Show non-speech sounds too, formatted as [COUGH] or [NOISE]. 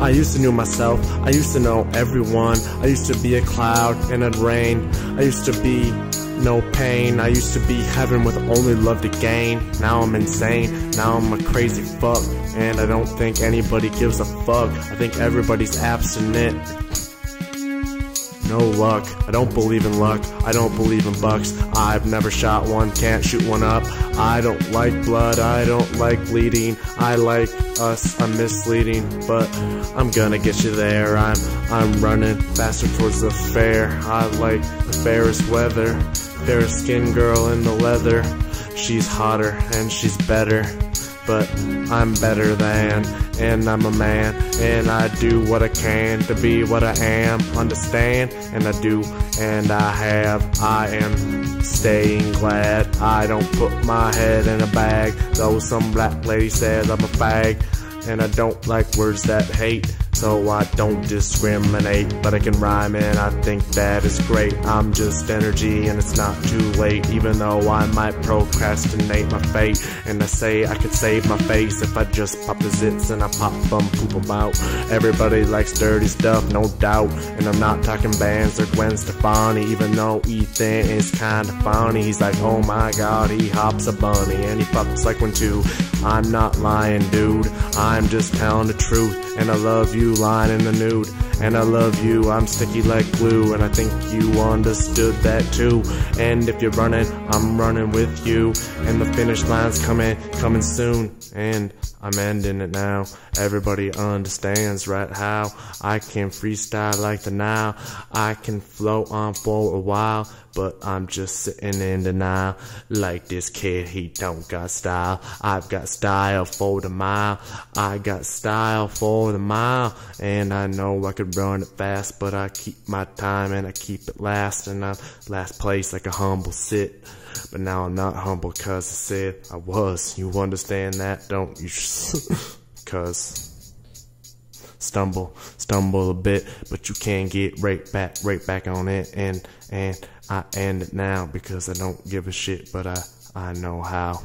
I used to know myself, I used to know everyone. I used to be a cloud and it'd rain. I used to be no pain. I used to be heaven with only love to gain. Now I'm insane, now I'm a crazy fuck. And I don't think anybody gives a fuck. I think everybody's abstinent no luck. I don't believe in luck. I don't believe in bucks. I've never shot one, can't shoot one up. I don't like blood. I don't like bleeding. I like us. I'm misleading, but I'm gonna get you there. I'm I'm running faster towards the fair. I like the fairest weather. Fairest skin girl in the leather. She's hotter and she's better but I'm better than, and I'm a man, and I do what I can to be what I am. Understand? And I do, and I have. I am staying glad. I don't put my head in a bag, though some black lady says I'm a fag, and I don't like words that hate so I don't discriminate, but I can rhyme and I think that is great. I'm just energy and it's not too late, even though I might procrastinate my fate. And I say I could save my face if I just pop the zits and I pop them, poop them out. Everybody likes dirty stuff, no doubt. And I'm not talking bands or Gwen Stefani, even though Ethan is kinda funny. He's like, oh my god, he hops a bunny and he fucks like one too. I'm not lying, dude. I'm just telling the truth, and I love you lying in the nude. And I love you, I'm sticky like glue, and I think you understood that too. And if you're running, I'm running with you. And the finish line's coming, coming soon. And I'm ending it now. Everybody understands right how I can freestyle like the now. I can float on for a while, but I'm just sitting in denial. Like this kid, he don't got style. I've got style for the mile. I got style for the mile, and I know I could run it fast, but I keep my time and I keep it last, and I'm last place like a humble sit. But now I'm not humble cause I said I was. You understand that, don't you? [LAUGHS] cause stumble, stumble a bit, but you can get right back, right back on it. And, and I end it now because I don't give a shit, but I, I know how.